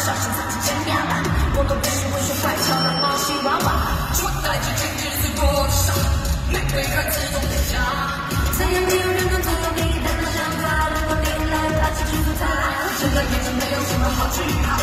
小心自己真亮了，我都不是会说乖巧的猫西娃娃。穿戴这精致最多的傻，每个人自动回家。再也没有人能左右你的想法？如果你来把情绪做他，现在夜子没有什么好惧怕。